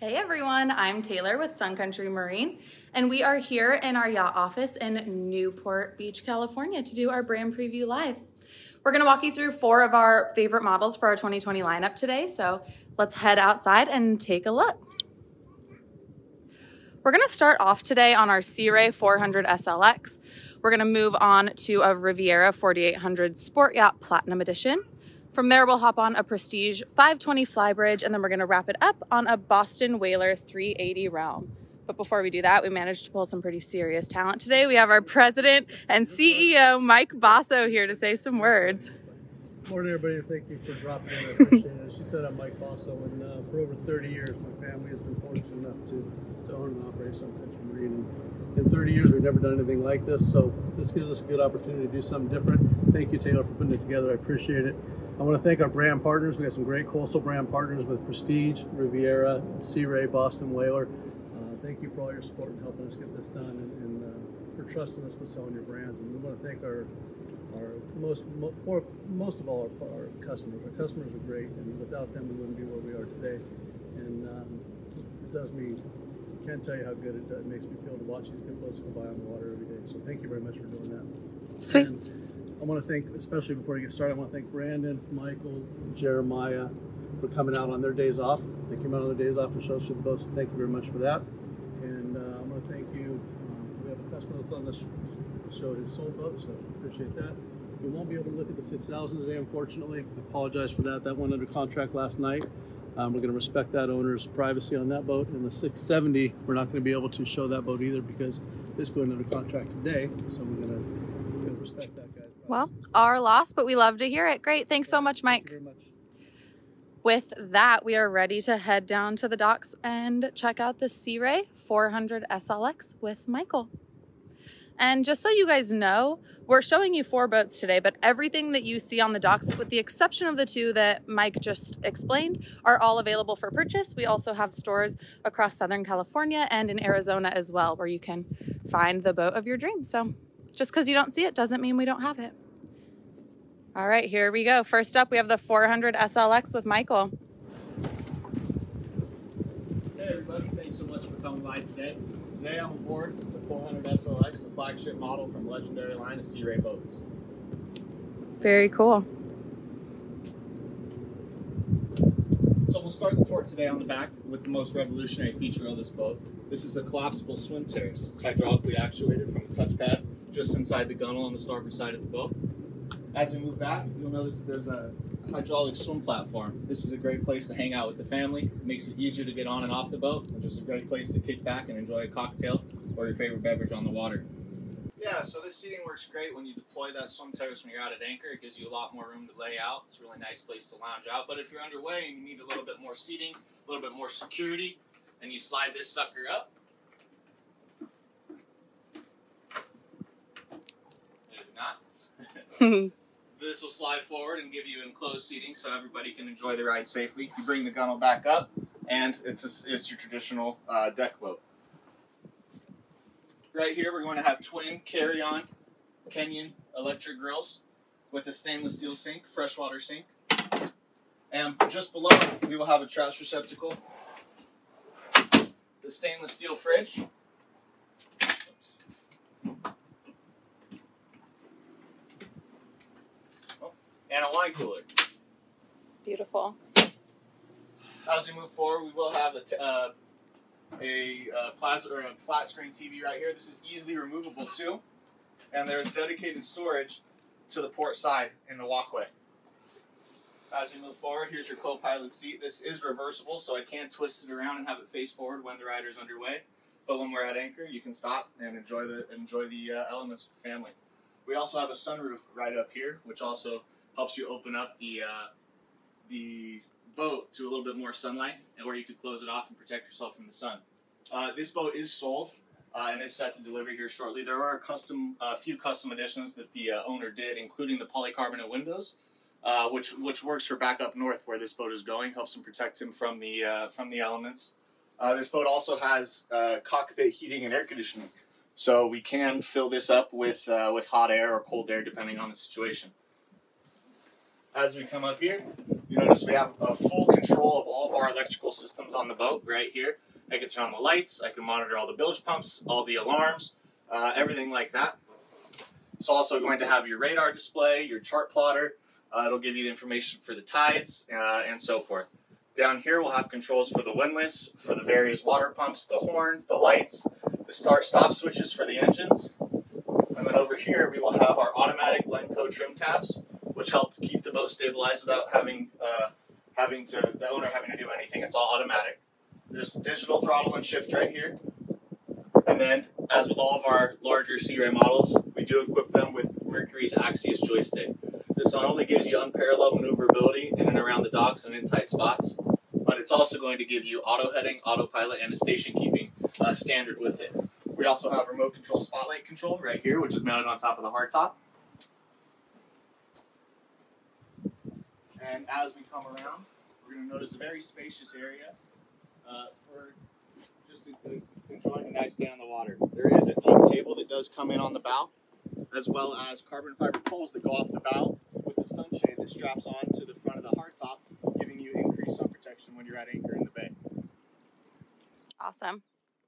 Hey everyone, I'm Taylor with Sun Country Marine, and we are here in our yacht office in Newport Beach, California to do our brand preview live. We're gonna walk you through four of our favorite models for our 2020 lineup today, so let's head outside and take a look. We're gonna start off today on our Sea Ray 400 SLX. We're gonna move on to a Riviera 4800 Sport Yacht Platinum Edition. From there, we'll hop on a Prestige 520 Flybridge, and then we're gonna wrap it up on a Boston Whaler 380 Realm. But before we do that, we managed to pull some pretty serious talent today. We have our president and CEO, Mike Basso, here to say some words. Morning, everybody. Thank you for dropping in. I appreciate it. As she said, I'm Mike Basso, and uh, for over 30 years, my family has been fortunate enough to, to own and operate Sun Country Marine. And in 30 years, we've never done anything like this, so this gives us a good opportunity to do something different. Thank you, Taylor, for putting it together. I appreciate it. I want to thank our brand partners. We got some great coastal brand partners with Prestige, Riviera, Sea Ray, Boston Whaler. Uh, thank you for all your support and helping us get this done and, and uh, for trusting us with selling your brands. And we want to thank our our most mo, for, most of all our, our, customers. Our customers are great, and without them, we wouldn't be where we are today. And um, it does me can't tell you how good it, it makes me feel to watch these good boats go by on the water every day. So thank you very much for doing that. Sweet. And, I want to thank, especially before you get started, I want to thank Brandon, Michael, Jeremiah for coming out on their days off. They came out on their days off and showed us the boats. Thank you very much for that. And uh, I want to thank you. Um, we have a customer that's on this show his soul boat, so appreciate that. We won't be able to look at the 6000 today, unfortunately. I apologize for that. That went under contract last night. Um, we're going to respect that owner's privacy on that boat. And the 670, we're not going to be able to show that boat either because it's going under contract today. So we're going to respect that. Well, our loss, but we love to hear it. Great. Thanks so much, Mike. Much. With that, we are ready to head down to the docks and check out the Sea Ray 400 SLX with Michael. And just so you guys know, we're showing you four boats today, but everything that you see on the docks, with the exception of the two that Mike just explained, are all available for purchase. We also have stores across Southern California and in Arizona as well, where you can find the boat of your dreams. So just because you don't see it doesn't mean we don't have it. All right, here we go. First up, we have the 400 SLX with Michael. Hey everybody, thanks so much for coming by today. Today I'm aboard the 400 SLX, the flagship model from legendary line of Sea Ray boats. Very cool. So we'll start the tour today on the back with the most revolutionary feature of this boat. This is a collapsible swim terrace. It's hydraulically actuated from the touchpad just inside the gunnel on the starboard side of the boat. As we move back, you'll notice there's a hydraulic swim platform. This is a great place to hang out with the family. It makes it easier to get on and off the boat, and just a great place to kick back and enjoy a cocktail or your favorite beverage on the water. Yeah, so this seating works great when you deploy that swim terrace when you're out at anchor. It gives you a lot more room to lay out. It's a really nice place to lounge out. But if you're underway and you need a little bit more seating, a little bit more security, and you slide this sucker up, not. this will slide forward and give you enclosed seating so everybody can enjoy the ride safely. You bring the gunnel back up, and it's a, it's your traditional uh, deck boat. Right here, we're going to have twin carry-on Kenyon electric grills with a stainless steel sink, freshwater sink. And just below, we will have a trash receptacle, the stainless steel fridge, and a wine cooler. Beautiful. As we move forward, we will have a, uh, a, uh, plasma, or a flat screen TV right here. This is easily removable too, and there's dedicated storage to the port side in the walkway. As we move forward, here's your co-pilot seat. This is reversible, so I can twist it around and have it face forward when the rider is underway. But when we're at anchor, you can stop and enjoy the enjoy the uh, elements with the family. We also have a sunroof right up here, which also helps you open up the uh, the boat to a little bit more sunlight, where you could close it off and protect yourself from the sun. Uh, this boat is sold uh, and is set to deliver here shortly. There are a custom, a few custom additions that the uh, owner did, including the polycarbonate windows, uh, which which works for back up north where this boat is going, helps him protect him from the uh, from the elements. this boat also has cockpit heating and air conditioning, so we can fill this up with with hot air or cold air depending on the situation as we come up here, you notice we have a full control of all of our electrical systems on the boat right here. I can turn on the lights, I can monitor all the bilge pumps, all the alarms, uh, everything like that. It's also going to have your radar display, your chart plotter. Uh, it'll give you the information for the tides uh, and so forth. Down here we'll have controls for the windlass, for the various water pumps, the horn, the lights, the start-stop switches for the engines. And then over here we will have our automatic Lenco trim tabs, which help keep the boat stabilized without having uh, having to the owner having to do anything. It's all automatic. There's digital throttle and shift right here. And then, as with all of our larger Sea Ray models, we do equip them with Mercury's Axius joystick. This not only gives you unparalleled maneuverability in and around the docks and in tight spots, but it's also going to give you auto heading, autopilot, and a station keeping uh, standard with it. We also have remote control spotlight control right here, which is mounted on top of the hardtop. And as we come around, we're going to notice a very spacious area uh, for just enjoying a nice day on the water. There is a teak table that does come in on the bow, as well as carbon fiber poles that go off the bow with a sunshade that straps on to the front of the hardtop, giving you increased sun protection when you're at anchor in the bay. Awesome.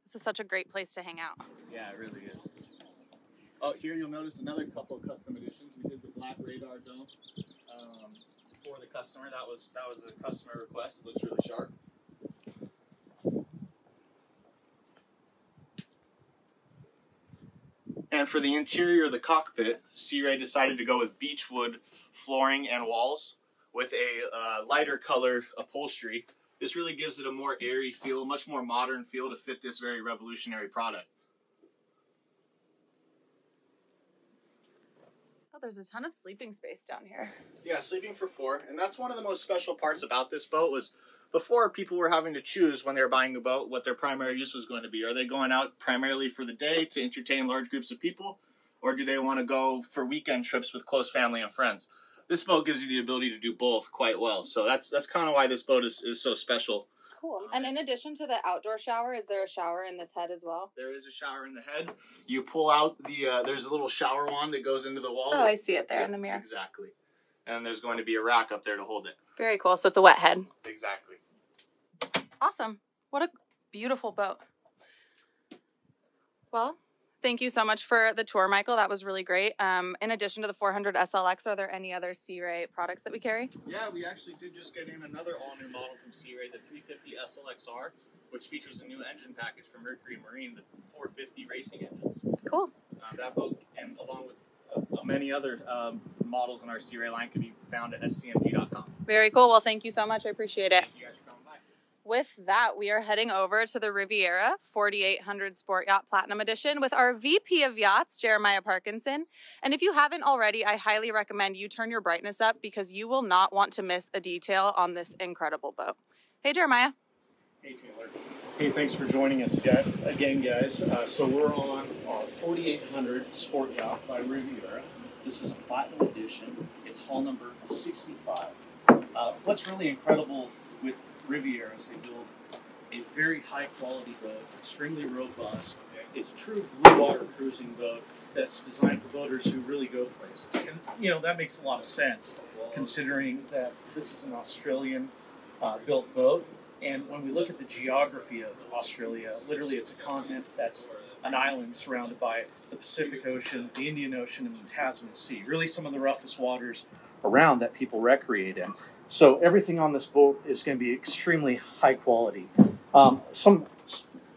This is such a great place to hang out. Yeah, it really is. Oh, here you'll notice another couple of custom additions. We did the black radar dome um, for the customer. That was that was a customer request. It looks really sharp. And for the interior of the cockpit, Sea Ray decided to go with beechwood flooring and walls with a uh, lighter color upholstery. This really gives it a more airy feel, much more modern feel to fit this very revolutionary product. Oh, there's a ton of sleeping space down here. Yeah, sleeping for four, and that's one of the most special parts about this boat was before people were having to choose when they were buying a boat what their primary use was going to be. Are they going out primarily for the day to entertain large groups of people, or do they want to go for weekend trips with close family and friends? This boat gives you the ability to do both quite well. So that's that's kind of why this boat is, is so special. Cool. And in addition to the outdoor shower, is there a shower in this head as well? There is a shower in the head. You pull out the uh, there's a little shower wand that goes into the wall. Oh, I see it there in the mirror. Exactly. And there's going to be a rack up there to hold it. Very cool. So it's a wet head. Exactly. Awesome. What a beautiful boat. Well, thank you so much for the tour, Michael. That was really great. Um, in addition to the 400 SLX, are there any other Sea Ray products that we carry? Yeah, we actually did just get in another all new model from Sea Ray, the 350 SLXR, which features a new engine package from Mercury Marine, the 450 racing engines. Cool. Um, that boat, and along with uh, many other um, models in our Sea Ray line, can be found at scmg.com. Very cool. Well, thank you so much. I appreciate it. Thank you guys for coming by. With that, we are heading over to the Riviera 4800 Sport Yacht Platinum Edition with our VP of Yachts, Jeremiah Parkinson. And if you haven't already, I highly recommend you turn your brightness up because you will not want to miss a detail on this incredible boat. Hey, Jeremiah. Hey Taylor. Hey, thanks for joining us again, guys. Uh, so we're on our 4800 Sport Yacht by Riviera. This is a Platinum Edition. It's hull number 65. Uh, what's really incredible with Riviera is they build a very high quality boat, extremely robust. It's a true blue water cruising boat that's designed for boaters who really go places. And, you know, that makes a lot of sense considering that this is an Australian uh, built boat. And when we look at the geography of Australia, literally it's a continent that's an island surrounded by the Pacific Ocean, the Indian Ocean, and the Tasman Sea. Really, some of the roughest waters around that people recreate in. So everything on this boat is going to be extremely high quality. Um, some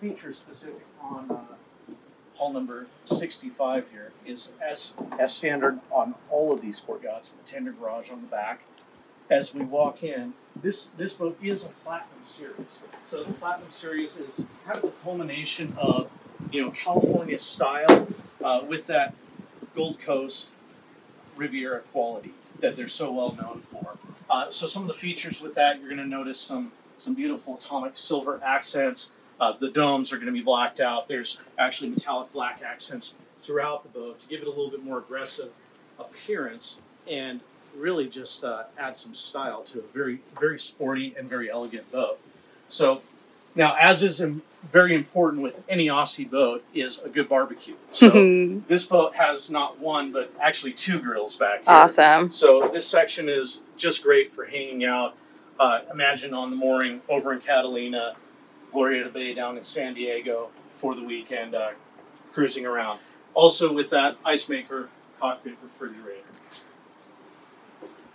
features specific on uh, hull number 65 here is as as standard on all of these sport yachts, the tender garage on the back. As we walk in, this this boat is a platinum series. So the platinum series is kind of the culmination of you know California style uh, with that Gold Coast Riviera quality that they're so well known for. Uh, so some of the features with that, you're going to notice some some beautiful atomic silver accents. Uh, the domes are going to be blacked out. There's actually metallic black accents throughout the boat to give it a little bit more aggressive appearance and really just uh, add some style to a very very sporty and very elegant boat. So now, as is very important with any Aussie boat, is a good barbecue. So this boat has not one but actually two grills back here. awesome. So this section is just great for hanging out uh, imagine on the mooring over in Catalina, Glorietta Bay down in San Diego for the weekend, uh, cruising around. Also with that ice maker cockpit refrigerator.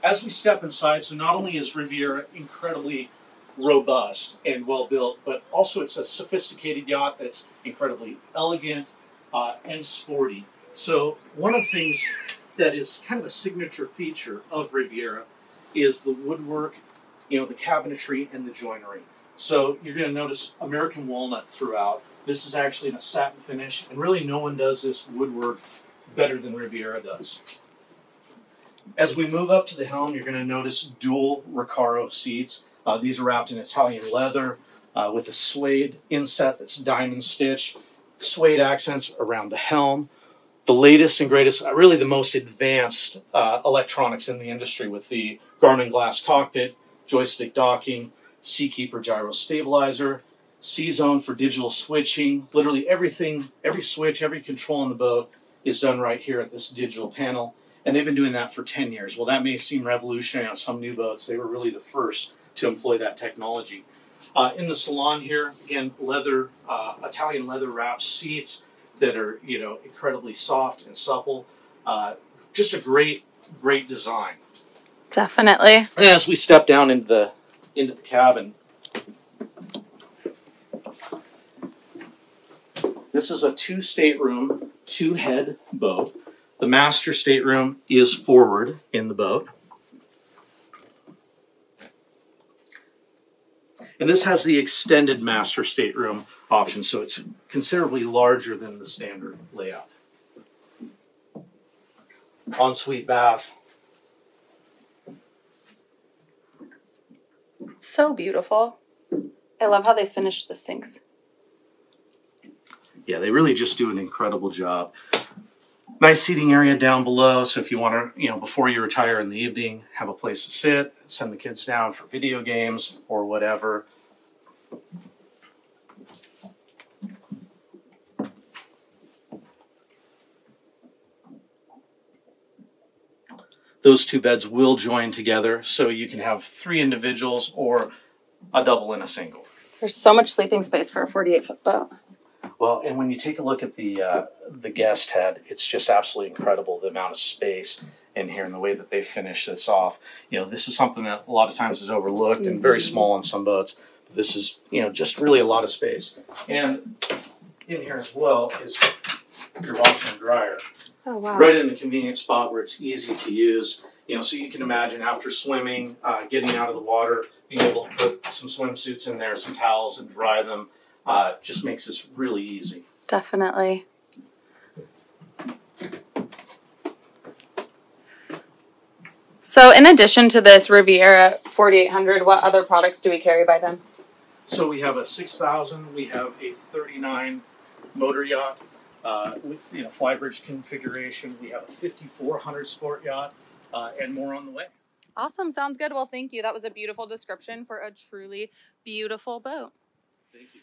As we step inside, so not only is Riviera incredibly robust and well built, but also it's a sophisticated yacht that's incredibly elegant uh, and sporty. So one of the things that is kind of a signature feature of Riviera is the woodwork, you know, the cabinetry and the joinery. So you're going to notice American walnut throughout. This is actually in a satin finish, and really no one does this woodwork better than Riviera does. As we move up to the helm, you're going to notice dual Recaro seats. Uh, these are wrapped in Italian leather uh, with a suede inset that's diamond stitched, suede accents around the helm. The latest and greatest, uh, really the most advanced uh, electronics in the industry with the Garmin Glass cockpit, joystick docking, Seakeeper gyro stabilizer, C-Zone for digital switching. Literally everything, every switch, every control on the boat is done right here at this digital panel. And they've been doing that for 10 years. Well, that may seem revolutionary on some new boats. They were really the first to employ that technology. Uh, in the salon here, again, leather, uh, Italian leather wrapped seats that are, you know, incredibly soft and supple. Uh, just a great, great design. Definitely. And as we step down into the into the cabin, this is a two stateroom, two head boat. The master stateroom is forward in the boat. And this has the extended master stateroom option, so it's considerably larger than the standard layout. Ensuite bath. It's so beautiful. I love how they finished the sinks. Yeah, they really just do an incredible job. Nice seating area down below, so if you want to, you know, before you retire in the evening, have a place to sit, send the kids down for video games or whatever. Those two beds will join together, so you can have three individuals or a double and a single. There's so much sleeping space for a 48 foot boat. Well, and when you take a look at the uh, the guest head, it's just absolutely incredible the amount of space in here and the way that they finish this off. You know, this is something that a lot of times is overlooked and very small on some boats. But This is you know just really a lot of space. And in here as well is your washer and dryer, Oh, wow. right in a convenient spot where it's easy to use. You know, so you can imagine after swimming, uh, getting out of the water, being able to put some swimsuits in there, some towels, and dry them. Uh, just makes this really easy. Definitely. So, in addition to this Riviera 4800, what other products do we carry by them? So we have a 6,000, we have a 39 motor yacht uh, with you know flybridge configuration. We have a 5,400 sport yacht, uh, and more on the way. Awesome. Sounds good. Well, thank you. That was a beautiful description for a truly beautiful boat. Thank you.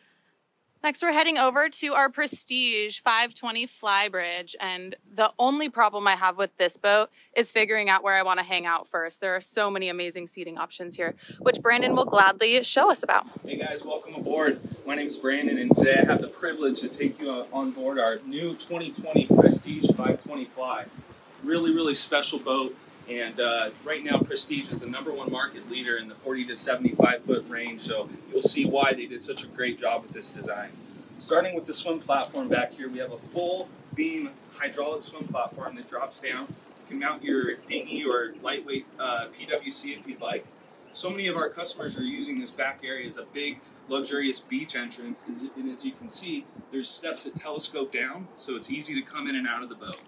Next, we're heading over to our Prestige 520 Flybridge. And the only problem I have with this boat is figuring out where I want to hang out first. There are so many amazing seating options here, which Brandon will gladly show us about. Hey guys, welcome aboard. My name is Brandon, and today I have the privilege to take you on board our new 2020 Prestige 520 Fly. Really, really special boat, and uh, right now Prestige is the number one market leader in the 40 to 75 foot range, so you'll see why they did such a great job with this design. Starting with the swim platform back here, we have a full beam hydraulic swim platform that drops down. You can mount your dinghy or lightweight uh, PWC if you'd like. So many of our customers are using this back area as a big luxurious beach entrance, and as you can see, there's steps that telescope down, so it's easy to come in and out of the boat.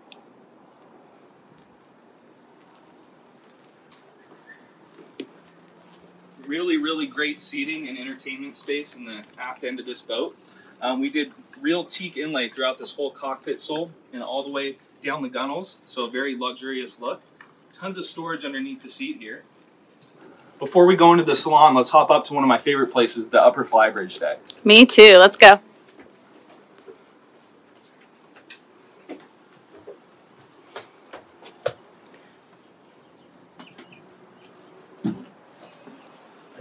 Really, really great seating and entertainment space in the aft end of this boat. Um, we did real teak inlay throughout this whole cockpit sole and all the way down the gunnels, so a very luxurious look. Tons of storage underneath the seat here. Before we go into the salon, let's hop up to one of my favorite places, the upper flybridge deck. Me too. Let's go.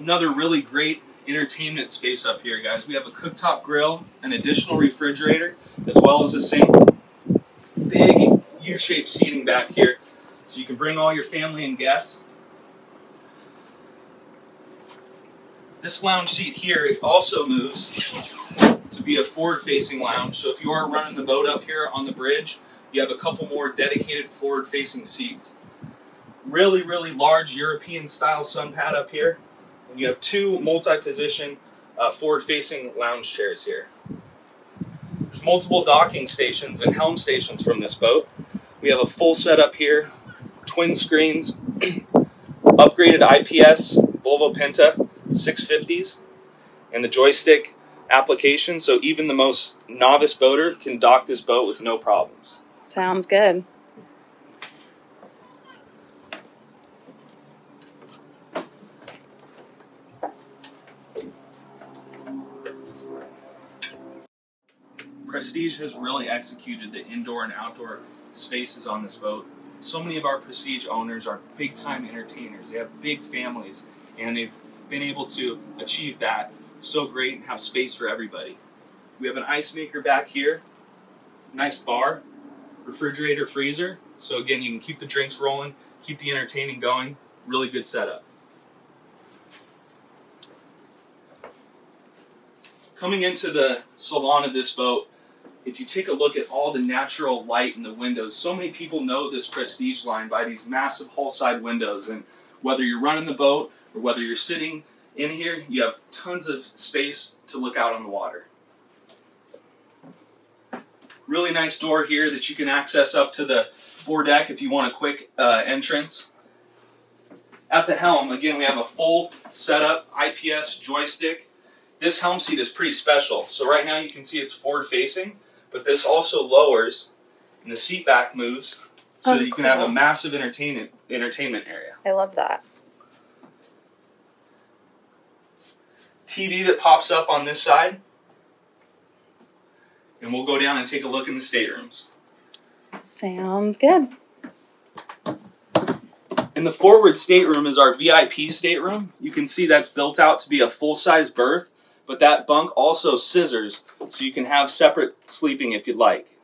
Another really great entertainment space up here, guys. We have a cooktop grill, an additional refrigerator, as well as a sink. Big U-shaped seating back here, so you can bring all your family and guests. This lounge seat here also moves to be a forward-facing lounge. So if you are running the boat up here on the bridge, you have a couple more dedicated forward-facing seats. Really, really large European-style sun pad up here. You have two multi-position uh, forward-facing lounge chairs here. There's multiple docking stations and helm stations from this boat. We have a full setup here, twin screens, upgraded IPS Volvo Penta 650s, and the joystick application, so even the most novice boater can dock this boat with no problems. Sounds good. Prestige has really executed the indoor and outdoor spaces on this boat. So many of our Prestige owners are big time entertainers. They have big families and they've been able to achieve that so great and have space for everybody. We have an ice maker back here, nice bar, refrigerator, freezer. So again, you can keep the drinks rolling, keep the entertaining going. Really good setup. Coming into the salon of this boat, if you take a look at all the natural light in the windows, so many people know this Prestige line by these massive hull side windows. And whether you're running the boat or whether you're sitting in here, you have tons of space to look out on the water. Really nice door here that you can access up to the foredeck if you want a quick uh, entrance. At the helm, again, we have a full setup IPS joystick. This helm seat is pretty special. So right now you can see it's forward facing, but this also lowers and the seat back moves so Oh, that you can have a massive entertainment entertainment area. I love that. TV that pops up on this side. And we'll go down and take a look in the staterooms. Sounds good. In the forward stateroom is our VIP stateroom. You can see that's built out to be a full-size berth, but that bunk also scissors, so you can have separate sleeping if you'd like.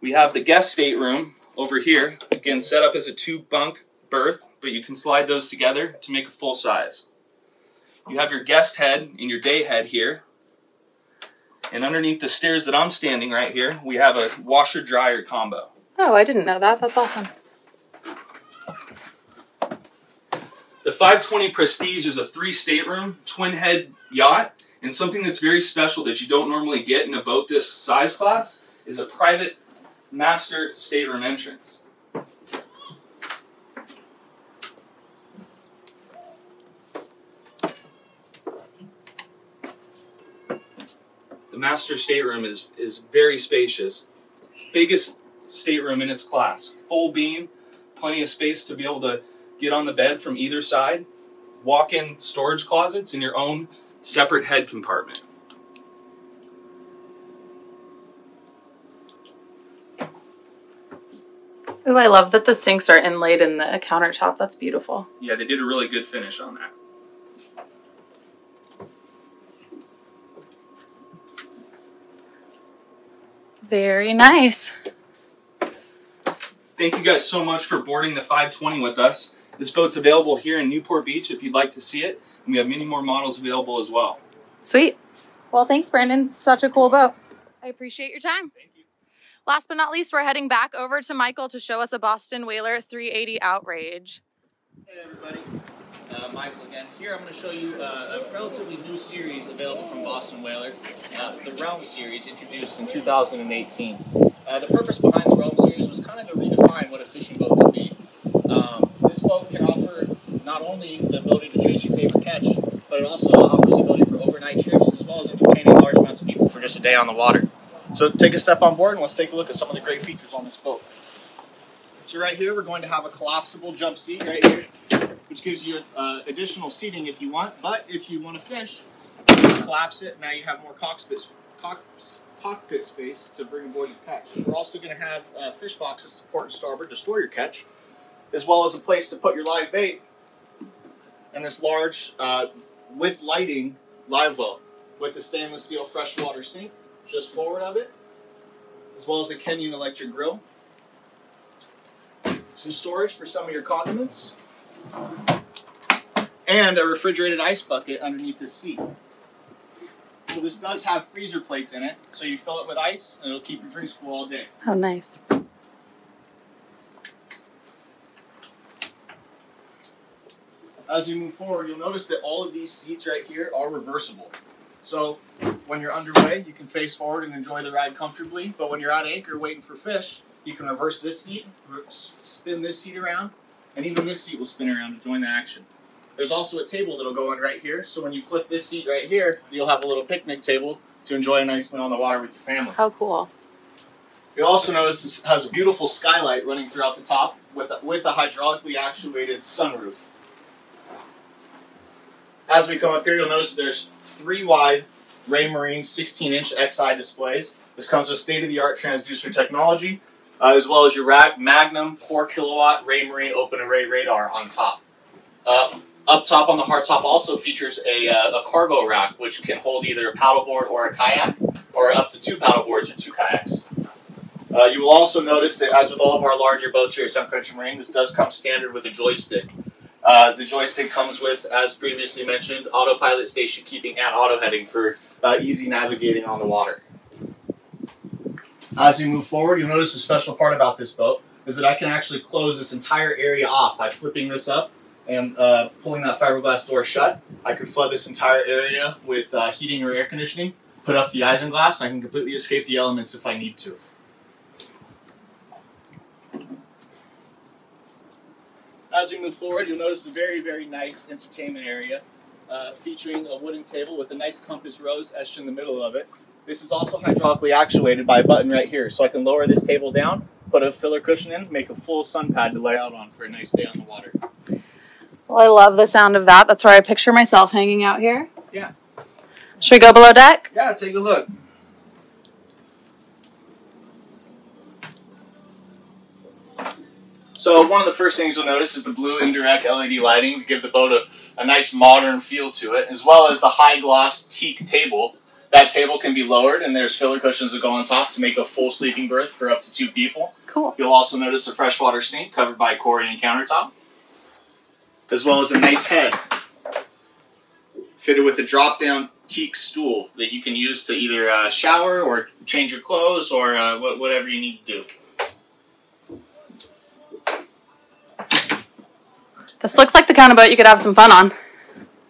We have the guest stateroom over here, again set up as a two-bunk berth, but you can slide those together to make a full size. You have your guest head and your day head here. And underneath the stairs that I'm standing right here, we have a washer dryer combo. Oh, I didn't know that. That's awesome. The 520 Prestige is a three stateroom, twin head yacht, and something that's very special that you don't normally get in a boat this size class is a private master stateroom entrance. The master stateroom is, is very spacious. Biggest stateroom in its class. Full beam, plenty of space to be able to get on the bed from either side, walk in storage closets in your own separate head compartment. Ooh, I love that the sinks are inlaid in the countertop. That's beautiful. Yeah, they did a really good finish on that. Very nice. Thank you guys so much for boarding the 520 with us. This boat's available here in Newport Beach if you'd like to see it. And we have many more models available as well. Sweet. Well, thanks, Brandon. Such a cool boat. I appreciate your time. Thank you. Last but not least, we're heading back over to Michael to show us a Boston Whaler 380 Outrage. Hey everybody, uh, Michael again. Here I'm going to show you uh, a relatively new series available from Boston Whaler, uh, the Realm series, introduced in 2018. Uh, the purpose behind the Realm series was kind of to redefine what a fishing boat could be. Um, this boat can offer not only the ability to chase your favorite catch, but it also offers the ability for overnight trips as well as entertaining large amounts of people for just a day on the water. So take a step on board and let's take a look at some of the great features on this boat. So right here, we're going to have a collapsible jump seat right here, which gives you uh, additional seating if you want. But if you want to fish, collapse it. Now you have more cockpit, cockpit space to bring aboard your catch. We're also going to have uh, fish boxes to port and starboard to store your catch, as well as a place to put your live bait and this large, uh, with lighting, live well with the stainless steel freshwater sink just forward of it, as well as a Kenyon electric grill. Some storage for some of your condiments, and a refrigerated ice bucket underneath this seat. So this does have freezer plates in it, so you fill it with ice, and it'll keep your drinks cool all day. Oh, nice. As you move forward, you'll notice that all of these seats right here are reversible. So when you're underway, you can face forward and enjoy the ride comfortably. But when you're at anchor waiting for fish, you can reverse this seat, spin this seat around, and even this seat will spin around to join the action. There's also a table that'll go in right here. So when you flip this seat right here, you'll have a little picnic table to enjoy a nice meal on the water with your family. How cool. You'll also notice this has a beautiful skylight running throughout the top with a, with a hydraulically actuated sunroof. As we come up here, you'll notice there's three wide Raymarine 16 inch XI displays. This comes with state of the art transducer technology, uh, as well as your Magnum 4 kilowatt Raymarine open array radar on top. Uh, up top on the hardtop also features a, uh, a cargo rack, which can hold either a paddleboard or a kayak, or up to two paddleboards or two kayaks. Uh, you will also notice that, as with all of our larger boats here at Sun Country Marine, this does come standard with a joystick. Uh, the joystick comes with, as previously mentioned, autopilot station keeping and auto heading for uh, easy navigating on the water. As we move forward, you'll notice a special part about this boat is that I can actually close this entire area off by flipping this up and uh, pulling that fiberglass door shut. I could flood this entire area with uh, heating or air conditioning, put up the isinglass, and I can completely escape the elements if I need to. As we move forward, you'll notice a very, very nice entertainment area uh, featuring a wooden table with a nice compass rose etched in the middle of it. This is also hydraulically actuated by a button right here, so I can lower this table down, put a filler cushion in, make a full sun pad to lay out on for a nice day on the water. Well, I love the sound of that. That's where I picture myself hanging out here. Yeah. Should we go below deck? Yeah, take a look. So one of the first things you'll notice is the blue indirect LED lighting to give the boat a, a nice modern feel to it, as well as the high gloss teak table. That table can be lowered and there's filler cushions that go on top to make a full sleeping berth for up to two people. Cool. You'll also notice a freshwater sink covered by a Corian countertop, as well as a nice head fitted with a drop-down teak stool that you can use to either uh, shower or change your clothes or uh, whatever you need to do. This looks like the kind of boat you could have some fun on.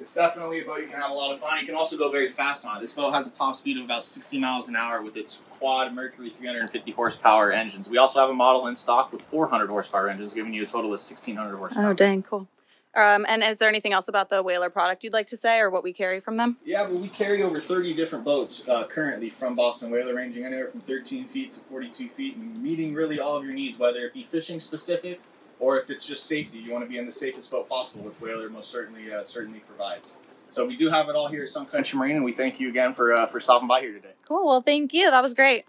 It's definitely a boat you can have a lot of fun. You can also go very fast on it. This boat has a top speed of about 60 miles an hour with its quad Mercury 350 horsepower engines. We also have a model in stock with 400 horsepower engines, giving you a total of 1600 horsepower. Oh, dang, cool. Um, and is there anything else about the Whaler product you'd like to say or what we carry from them? Yeah, but we carry over 30 different boats uh, currently from Boston Whaler, ranging anywhere from 13 feet to 42 feet and meeting really all of your needs, whether it be fishing specific or if it's just safety, you want to be in the safest boat possible, which Whaler most certainly uh, certainly provides. So we do have it all here at Sun Country Marine, and we thank you again for uh, for stopping by here today. Cool. Well, thank you. That was great.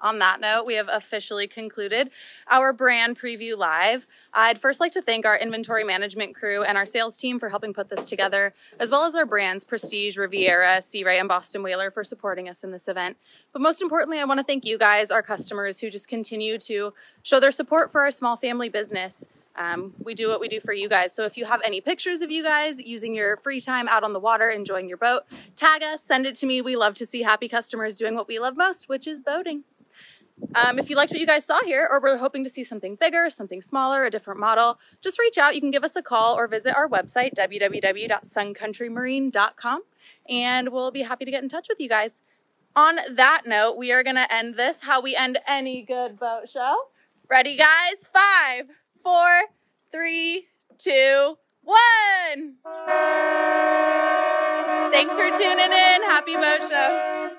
On that note, we have officially concluded our brand preview live. I'd first like to thank our inventory management crew and our sales team for helping put this together, as well as our brands Prestige, Riviera, Sea Ray, and Boston Whaler for supporting us in this event. But most importantly, I want to thank you guys, our customers, who just continue to show their support for our small family business. Um, we do what we do for you guys. So if you have any pictures of you guys using your free time out on the water, enjoying your boat, tag us, send it to me. We love to see happy customers doing what we love most, which is boating. Um, if you liked what you guys saw here, or we're hoping to see something bigger, something smaller, a different model, just reach out. You can give us a call or visit our website, www.suncountrymarine.com, and we'll be happy to get in touch with you guys. On that note, we are going to end this how we end any good boat show. Ready, guys? Five, four, three, two, one. Thanks for tuning in. Happy boat show.